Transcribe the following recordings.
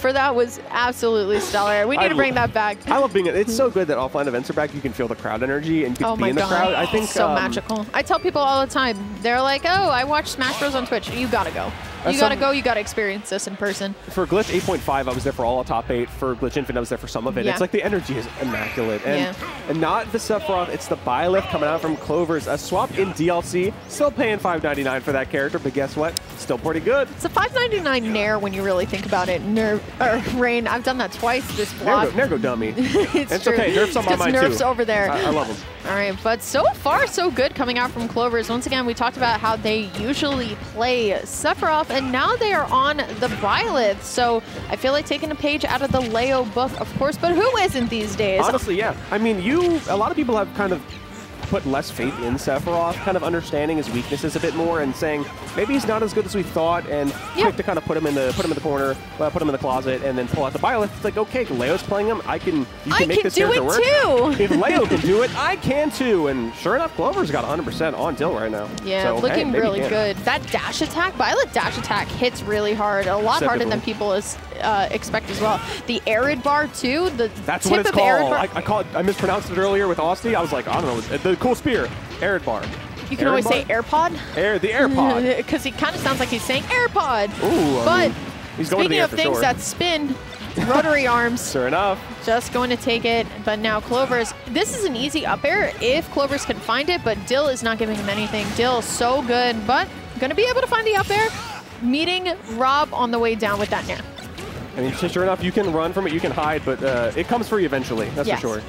for that was absolutely stellar. We need I to bring that back. I love being. It's so good that offline events are back. You can feel the crowd energy and you can Oh be in the god, crowd. I think so um, magical. I tell people all the time. They're like, "Oh, I watch Smash Bros on Twitch. You gotta go. You gotta go. You gotta experience this in person." For Glitch 8.5, I was there for all of top eight. For Glitch Infinite, I was there for some of it. Yeah. It's like the energy is immaculate. And, Yeah. and not the Sephiroth, it's the Byleth coming out from Clover's. A swap in DLC. Still paying $5.99 for that character, but guess what? Still pretty good. It's a 5.99 Nair when you really think about it. Nerve or Rain. I've done that twice this block. Nergo, Nergo dummy. it's it's true. okay. Nerf's on my mind Nerf's too. over there. I, I love them. All right, but so far so good coming out from Clovers. Once again, we talked about how they usually play Sephiroth, and now they are on the Byleth. So I feel like taking a page out of the Leo book, of course, but who isn't these days? Honestly, yeah. I mean, you. A lot of people have kind of put less faith in Sephiroth, kind of understanding his weaknesses a bit more, and saying maybe he's not as good as we thought, and Yeah. quick to kind of put him in the put him in the corner, uh, put him in the closet, and then pull out the Byleth. It's like, okay, Leo's playing him. I can. You I can make can this do character work. too. If Leo can do it, I can too. And sure enough, Clover's got 100% on Dill right now. Yeah, So, looking maybe really good. That dash attack, Byleth dash attack hits really hard, a lot harder than people as, uh, expect as well. The Areadbhar too, the That's tip what it's of arid called. I, I call it. I mispronounced it earlier with Austin. I was like, I don't know. The cool spear, Areadbhar. you can Arid always bar? say AirPod. Air, the AirPod. Because he kind of sounds like he's saying AirPod. Ooh, I but mean, he's going to the speaking of things sure. that spin, rotary arms, Sure enough. just going to take it. But now Clovers, this is an easy up air if Clovers can find it, but Dill is not giving him anything. Dill so good, but going to be able to find the up air, meeting Rob on the way down with that nair. I mean, sure enough, you can run from it, you can hide, but uh, it comes for you eventually. That's Yes. for sure.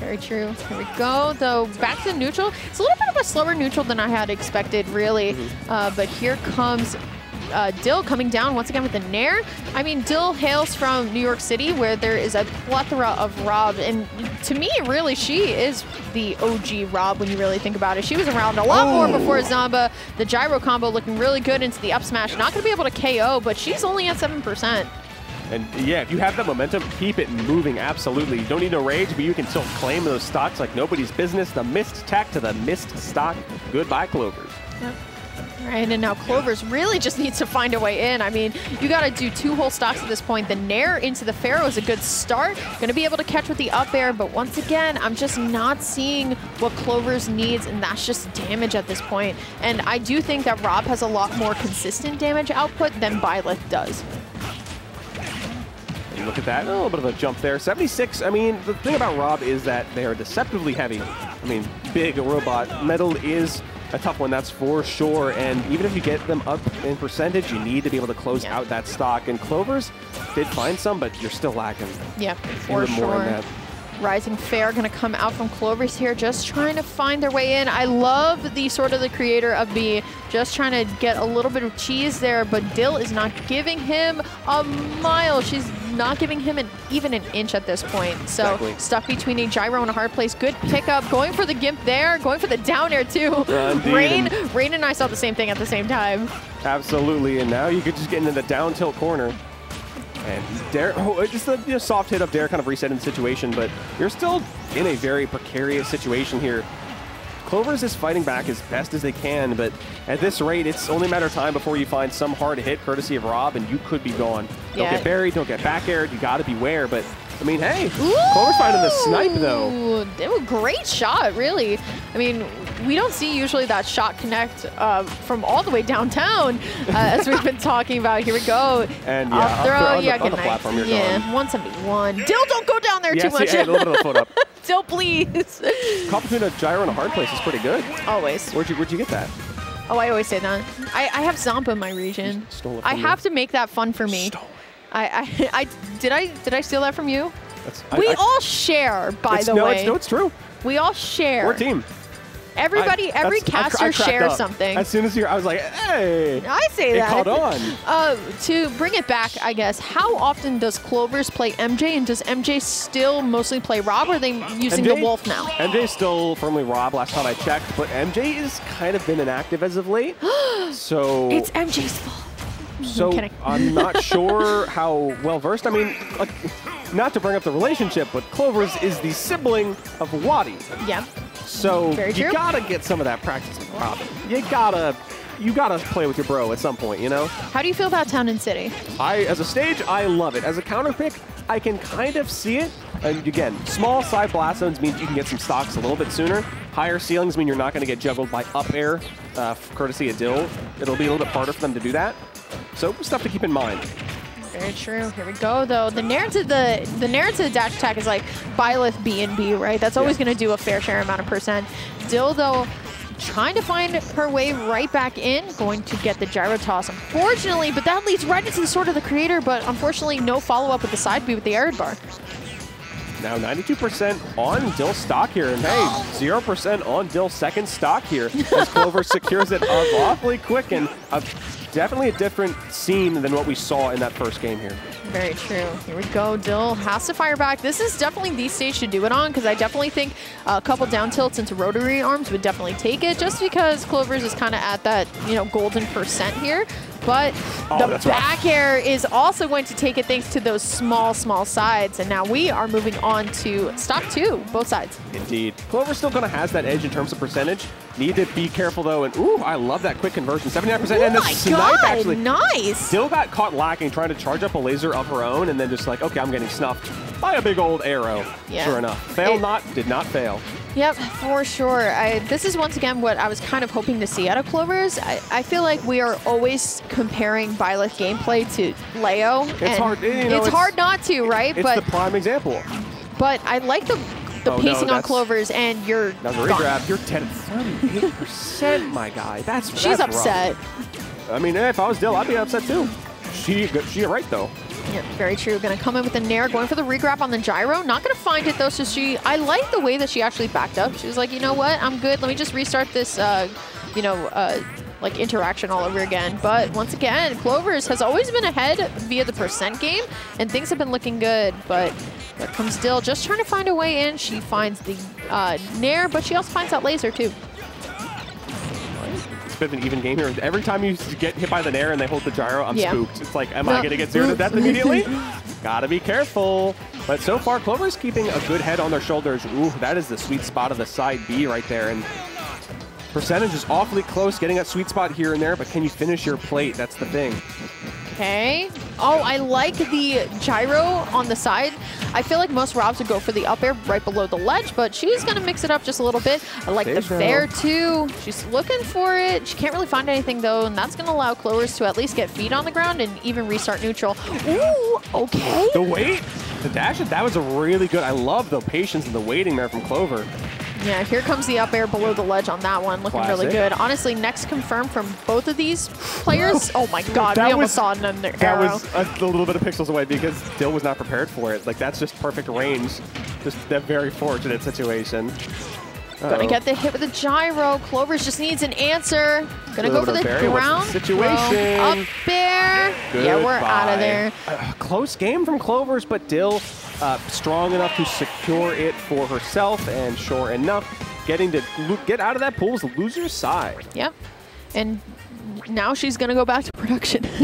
Very true. Here we go. Though back to neutral. It's a little bit of a slower neutral than I had expected, really. Mm-hmm. Uh, but here comes uh, Dill coming down once again with the Nair. I mean, Dill hails from New York City, where there is a plethora of Rob, and to me, really, she is the OG Rob when you really think about it. She was around a lot more Oh. before Zomba. The gyro combo looking really good into the up smash. Not going to be able to KO, but she's only at seven percent. And yeah, if you have that momentum, keep it moving, absolutely. You don't need to rage, but you can still claim those stocks like nobody's business. The missed tech to the missed stock. Goodbye, Clovers. Right, and now Clovers really just needs to find a way in. I mean, you got to do two whole stocks at this point. The Nair into the Pharaoh is a good start. Going to be able to catch with the up air, but once again, I'm just not seeing what Clovers needs, and that's just damage at this point. And I do think that Rob has a lot more consistent damage output than Byleth does. Look at that, a little bit of a jump there. 76, I mean, the thing about Rob is that they are deceptively heavy. I mean, big a robot. Metal is a tough one, that's for sure. And even if you get them up in percentage, you need to be able to close Yeah. out that stock. And Clovers did find some, but you're still lacking. Yeah, for even more in sure. Rising Fair going to come out from Clovers here, just trying to find their way in. I love the sort of the creator of B, just trying to get a little bit of cheese there, but Dill is not giving him a mile. She's not giving him an, even an inch at this point. So Exactly. stuck between a gyro and a hard place. Good pickup, going for the gimp there, going for the down air too. Uh, yeah, Rain, and- Rain and I saw the same thing at the same time. Absolutely, and now you could just get into the down tilt corner. And Dare, oh, just a you know, soft hit of Dare kind of resetting the situation, but you're still in a very precarious situation here. Clovers is fighting back as best as they can, but at this rate, it's only a matter of time before you find some hard hit courtesy of Rob, and you could be gone. Don't Yeah. get buried, don't get back aired, you gotta beware, but I mean, hey, Clover's finding the snipe though. Ooh, It was a great shot, really. I mean, we don't see usually that shot connect uh, from all the way downtown, uh, as we've been talking about. Here we go. And, yeah, Up up throw, there on the- yeah, on night. platform, yeah, gone. 171. Dill, don't go down there Yeah, too see, much. hey, a little bit of foot up. Dill, please. Caught between a gyro and a hard place is pretty good. always. Where'd you, where'd you get that? Oh, I always say that. I, I have Zomba in my region. I have me. to make that fun for me. Stole. I, I, I did I did I steal that from you? That's, we I- all share, by the no, way. It's, no, it's true. we all share. We're a team. Everybody, I- every that's- I caster I shares up. something. As soon as you, I was like, hey. I say It that. caught on. Uh, to bring it back, I guess, how often does Clovers play MJ, and does MJ still mostly play Rob, or are they using the Wolf now? MJ's still firmly Rob last time I checked, but MJ has kind of been inactive as of late. so It's MJ's fault. So. I'm not sure how well versed. I mean, like, not to bring up the relationship, but Clovers is the sibling of Waddy. Yeah. So Very you true. gotta get some of that practice with Robin. You gotta you gotta play with your bro at some point, you know? How do you feel about Town and City? I, as a stage, I love it. As a counter pick, I can kind of see it. And again, small side blast zones means you can get some stocks a little bit sooner. Higher ceilings mean you're not going to get juggled by up air, uh, courtesy of Dill. It'll be a little bit harder for them to do that. So stuff to keep in mind. Very true. Here we go, though. The narrative, the the narrative dash attack is like Byleth B and B, right? That's always Yeah. going to do a fair share amount of percent. Dill, though, trying to find her way right back in, going to get the gyro toss, unfortunately, but that leads right into the sword of the creator, but unfortunately, no follow up with the side B with the Areadbhar. Now 92% on Dill stock here, and hey, 0% on Dill's second stock here as Clover secures it awfully quick and a, definitely a different scene than what we saw in that first game here. Very true. Here we go. Dill has to fire back. This is definitely the stage to do it on because I definitely think a couple down tilts into rotary arms would definitely take it just because Clovers is kind of at that, you know, golden percent here. But Oh, the that's rough. back air is also going to take it thanks to those small, small sides. And now we are moving on to stock two, both sides. Indeed. Clover still kind of has that edge in terms of percentage. Need to be careful though, and ooh, I love that quick conversion. 79%, Oh and the oh my snipe god, actually nice. still got caught lacking, trying to charge up a laser of her own, and then just like, okay, I'm getting snuffed by a big old arrow. Yeah. Sure enough. Fail It- not, did not fail. Yep, for sure. I, this is once again what I was kind of hoping to see out of Clovers. I, I feel like we are always comparing Byleth gameplay to Leo. and hard, you know, it's, it's- hard not to, right? It's but the prime example. but I like the the Oh, no, pacing on Clovers, and you're That was a regrab. You're 10 38%, my guy. That's She's that's rough. upset. I mean, if I was Dill, I'd be upset too. She, she right though. Yeah, very true. Going to come in with the Nair, going for the regrab on the gyro. Not going to find it though. So she, I like the way that she actually backed up. She was like, you know what, I'm good. Let me just restart this, uh, you know, uh, like interaction all over again. But once again, Clovers has always been ahead via the percent game, and things have been looking good. But there comes Dill, just trying to find a way in. She finds the uh, Nair, but she also finds that laser too. It's a bit of an even game here. Every time you get hit by the nair and they hold the gyro, I'm Yeah. spooked. It's like, am No. I going to get zero to death immediately? Gotta be careful. But so far, Clover's keeping a good head on their shoulders. Ooh, that is the sweet spot of the side B right there. And percentage is awfully close, getting that sweet spot here and there, but can you finish your plate? That's the thing. Okay. Oh, I like the gyro on the side. I feel like most Robs would go for the up air right below the ledge, but she's going to mix it up just a little bit. I like the Stage fair down. too. She's looking for it. She can't really find anything though, and that's going to allow Clovers to at least get feet on the ground and even restart neutral. Ooh, okay. The wait, the dash, it, that was a really good. I love the patience and the waiting there from Clover. Yeah, here comes the up air below the ledge on that one. Looking really good. Honestly, next confirmed from both of these players. Oh my god, That we almost was- saw an under That arrow. was a, a little bit of pixels away because Dill was not prepared for it. Like, that's just perfect range. Just that very fortunate situation. Gonna get the hit with the gyro. Clovers just needs an answer. Gonna go for the of Barry. The ground. situation? throw. Up there. Yeah, we're out of there. Uh, close game from Clovers, but Dill uh, strong enough to secure it for herself, and sure enough, getting to lo- get out of that pool is the loser's side. Yep. And now she's gonna go back to production.